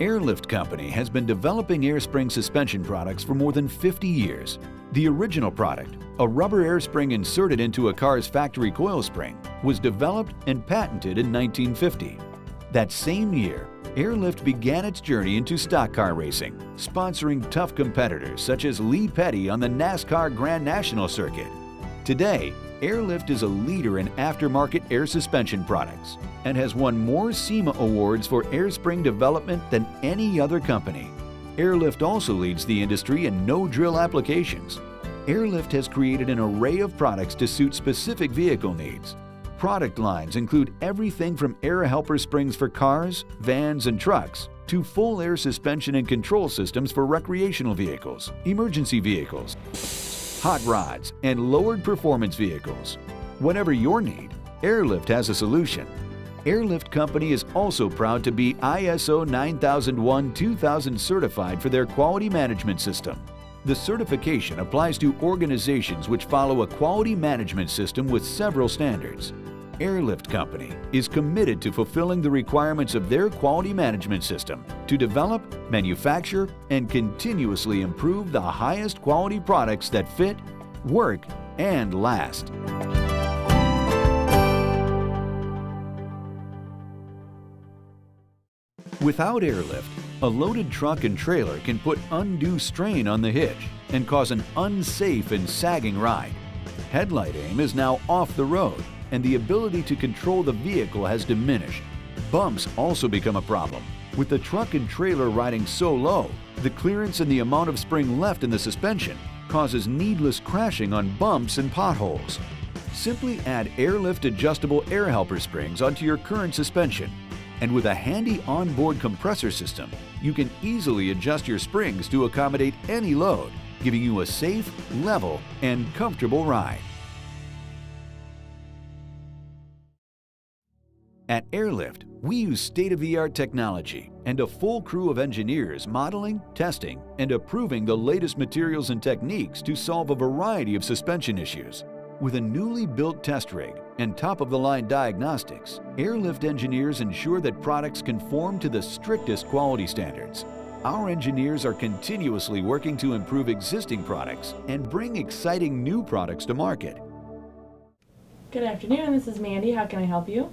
Airlift Company has been developing air spring suspension products for more than 50 years. The original product, a rubber air spring inserted into a car's factory coil spring, was developed and patented in 1950. That same year, Airlift began its journey into stock car racing, sponsoring tough competitors such as Lee Petty on the NASCAR Grand National Circuit. Today, Airlift is a leader in aftermarket air suspension products and has won more SEMA awards for air spring development than any other company. Airlift also leads the industry in no-drill applications. Airlift has created an array of products to suit specific vehicle needs. Product lines include everything from air helper springs for cars, vans, and trucks to full air suspension and control systems for recreational vehicles, emergency vehicles, hot rods, and lowered performance vehicles. Whatever your need, Airlift has a solution. Airlift Company is also proud to be ISO 9001-2000 certified for their quality management system. The certification applies to organizations which follow a quality management system with several standards. Airlift Company is committed to fulfilling the requirements of their quality management system to develop, manufacture, and continuously improve the highest quality products that fit, work, and last. Without airlift, a loaded truck and trailer can put undue strain on the hitch and cause an unsafe and sagging ride. Headlight aim is now off the road and the ability to control the vehicle has diminished. Bumps also become a problem. With the truck and trailer riding so low, the clearance and the amount of spring left in the suspension causes needless crashing on bumps and potholes. Simply add airlift adjustable air helper springs onto your current suspension. And with a handy onboard compressor system, you can easily adjust your springs to accommodate any load, giving you a safe, level, and comfortable ride. At Airlift, we use state-of-the-art technology and a full crew of engineers modeling, testing, and approving the latest materials and techniques to solve a variety of suspension issues. With a newly built test rig and top-of-the-line diagnostics, Airlift engineers ensure that products conform to the strictest quality standards. Our engineers are continuously working to improve existing products and bring exciting new products to market. Good afternoon, this is Mandy. How can I help you?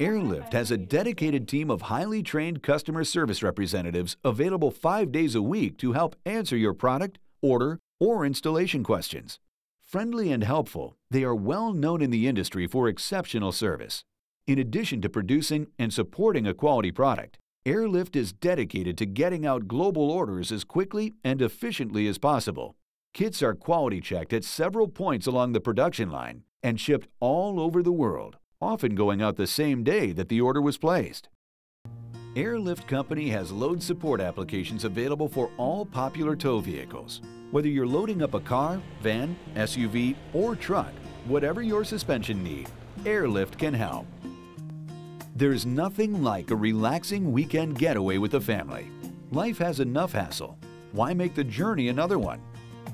Airlift has a dedicated team of highly trained customer service representatives available five days a week to help answer your product, order, or installation questions. Friendly and helpful, they are well known in the industry for exceptional service. In addition to producing and supporting a quality product, Airlift is dedicated to getting out global orders as quickly and efficiently as possible. Kits are quality checked at several points along the production line and shipped all over the world often going out the same day that the order was placed. Airlift Company has load support applications available for all popular tow vehicles. Whether you're loading up a car, van, SUV, or truck, whatever your suspension need, Airlift can help. There's nothing like a relaxing weekend getaway with the family. Life has enough hassle. Why make the journey another one?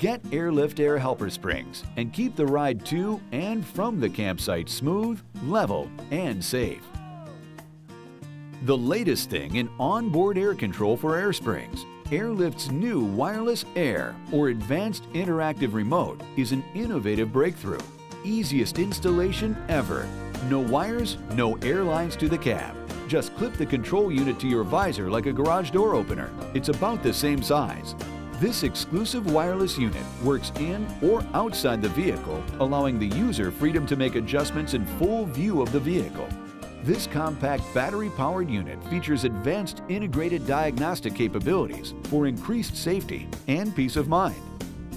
Get Airlift Air Helper Springs and keep the ride to and from the campsite smooth, level, and safe. The latest thing in onboard air control for air springs, Airlift's new wireless air or advanced interactive remote is an innovative breakthrough. Easiest installation ever. No wires, no air lines to the cab. Just clip the control unit to your visor like a garage door opener. It's about the same size. This exclusive wireless unit works in or outside the vehicle, allowing the user freedom to make adjustments in full view of the vehicle. This compact battery-powered unit features advanced integrated diagnostic capabilities for increased safety and peace of mind.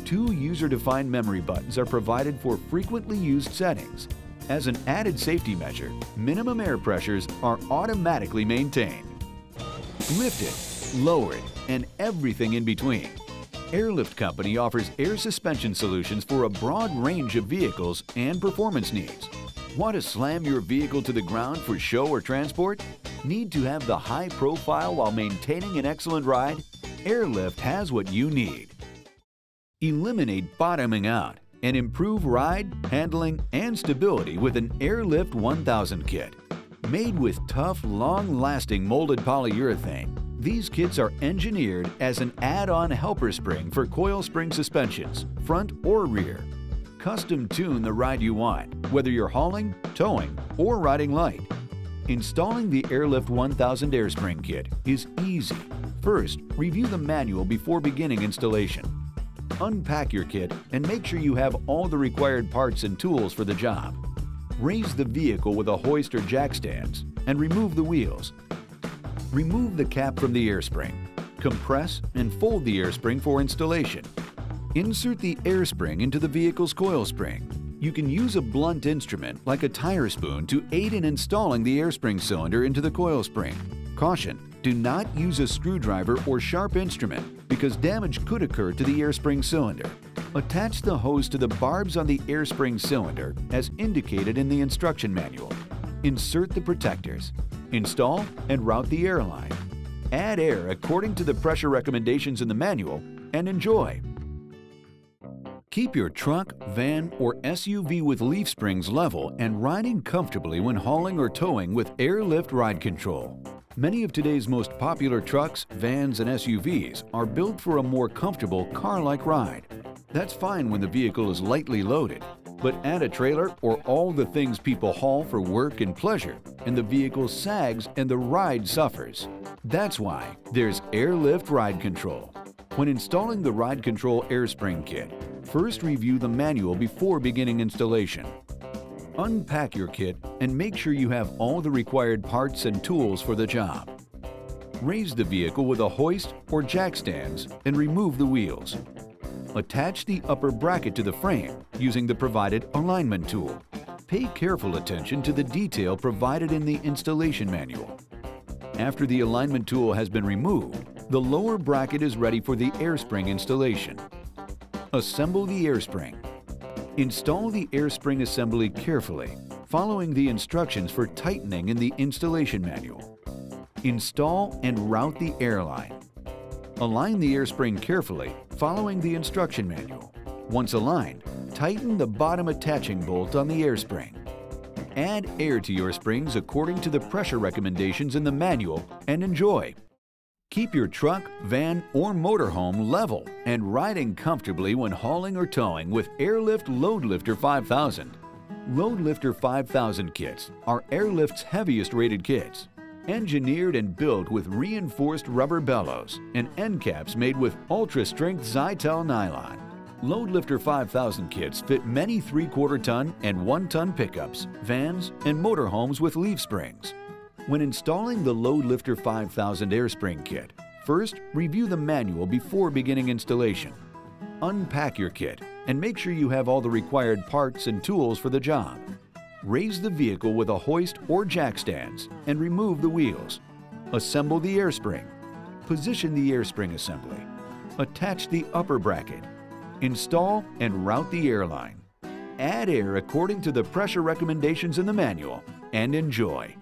Two user-defined memory buttons are provided for frequently used settings. As an added safety measure, minimum air pressures are automatically maintained. Lifted, lowered, and everything in between. Airlift Company offers air suspension solutions for a broad range of vehicles and performance needs. Want to slam your vehicle to the ground for show or transport? Need to have the high profile while maintaining an excellent ride? Airlift has what you need. Eliminate bottoming out and improve ride, handling, and stability with an Airlift 1000 kit. Made with tough, long-lasting molded polyurethane, These kits are engineered as an add-on helper spring for coil spring suspensions, front or rear. Custom tune the ride you want, whether you're hauling, towing, or riding light. Installing the Airlift 1000 Air Spring Kit is easy. First, review the manual before beginning installation. Unpack your kit and make sure you have all the required parts and tools for the job. Raise the vehicle with a hoist or jack stands and remove the wheels. Remove the cap from the air spring. Compress and fold the air spring for installation. Insert the air spring into the vehicle's coil spring. You can use a blunt instrument like a tire spoon to aid in installing the air spring cylinder into the coil spring. Caution, do not use a screwdriver or sharp instrument because damage could occur to the air spring cylinder. Attach the hose to the barbs on the air spring cylinder as indicated in the instruction manual. Insert the protectors. Install and route the airline. Add air according to the pressure recommendations in the manual and enjoy. Keep your truck, van, or SUV with leaf springs level and riding comfortably when hauling or towing with Airlift Ride Control. Many of today's most popular trucks, vans, and SUVs are built for a more comfortable car-like ride. That's fine when the vehicle is lightly loaded, but add a trailer or all the things people haul for work and pleasure, and the vehicle sags and the ride suffers. That's why there's Airlift Ride Control. When installing the Ride Control Air Spring Kit, first review the manual before beginning installation. Unpack your kit and make sure you have all the required parts and tools for the job. Raise the vehicle with a hoist or jack stands and remove the wheels. Attach the upper bracket to the frame using the provided alignment tool. Pay careful attention to the detail provided in the installation manual. After the alignment tool has been removed, the lower bracket is ready for the air spring installation. Assemble the air spring. Install the air spring assembly carefully, following the instructions for tightening in the installation manual. Install and route the airline. Align the air spring carefully, following the instruction manual. Once aligned, tighten the bottom attaching bolt on the air spring. Add air to your springs according to the pressure recommendations in the manual and enjoy. Keep your truck, van, or motorhome level and riding comfortably when hauling or towing with Airlift Load Lifter 5000. Load Lifter 5000 kits are Airlift's heaviest rated kits. Engineered and built with reinforced rubber bellows and end caps made with ultra-strength Zytel nylon. Load Lifter 5000 kits fit many 3-quarter ton and 1-ton pickups, vans, and motorhomes with leaf springs. When installing the Load Lifter 5000 air spring kit, first review the manual before beginning installation. Unpack your kit and make sure you have all the required parts and tools for the job. Raise the vehicle with a hoist or jack stands and remove the wheels. Assemble the air spring. Position the air spring assembly. Attach the upper bracket. Install and route the airline. Add air according to the pressure recommendations in the manual and enjoy.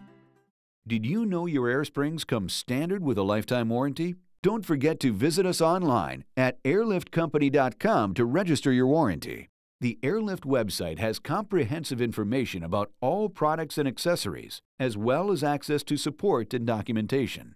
Did you know your air springs come standard with a lifetime warranty? Don't forget to visit us online at airliftcompany.com to register your warranty. The Airlift website has comprehensive information about all products and accessories, as well as access to support and documentation.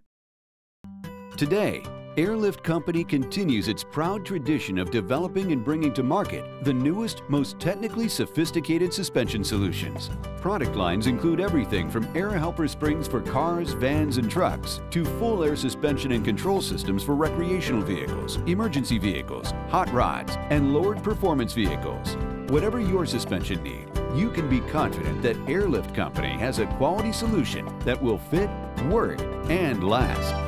Today, Airlift Company continues its proud tradition of developing and bringing to market the newest, most technically sophisticated suspension solutions. Product lines include everything from air helper springs for cars, vans, and trucks to full air suspension and control systems for recreational vehicles, emergency vehicles, hot rods, and lowered performance vehicles. Whatever your suspension need, you can be confident that Airlift Company has a quality solution that will fit, work, and last.